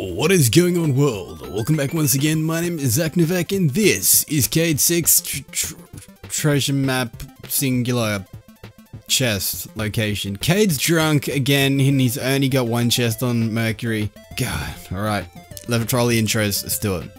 What is going on world? Welcome back once again, my name is Zac Novak and this is Cayde 6 tr tr Treasure Map Singular Chest Location. Cayde's drunk again and he's only got one chest on Mercury. God, alright. Level trolley intros, let's do it.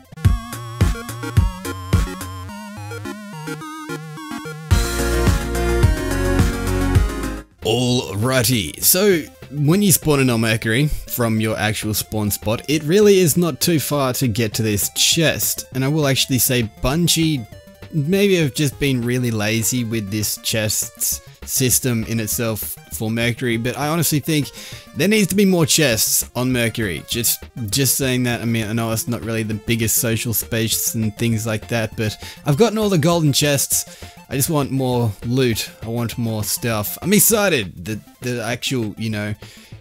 Alrighty, so when you spawn on Mercury from your actual spawn spot, it really is not too far to get to this chest. And I will actually say Bungie maybe have just been really lazy with this chests system in itself for Mercury, but I honestly think there needs to be more chests on Mercury. Just just saying that, I mean, I know it's not really the biggest social space and things like that, but I've gotten all the golden chests. I just want more loot. I want more stuff. I'm excited that the actual, you know,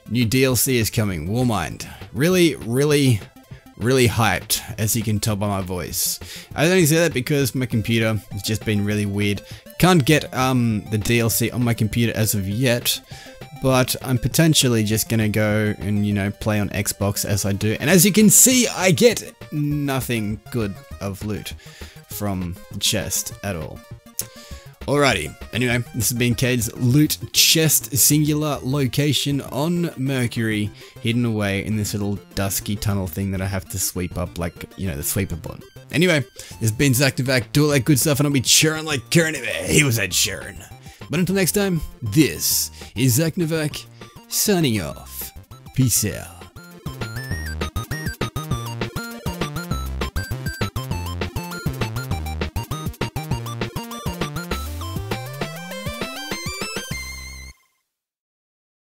new DLC is coming. Warmind. Really, really, really hyped, as you can tell by my voice. I only say that because my computer has just been really weird. Can't get um, the DLC on my computer as of yet, but I'm potentially just gonna go and, you know, play on Xbox as I do. And as you can see, I get nothing good of loot from the chest at all. Alrighty, anyway, this has been Cayde's loot chest singular location on Mercury, hidden away in this little dusky tunnel thing that I have to sweep up like, you know, the sweeper bot. Anyway, this has been Zac Novak, do all that good stuff and I'll be cheering like Karen He was Sheeran. But until next time, this is Zac Novak, signing off. Peace out.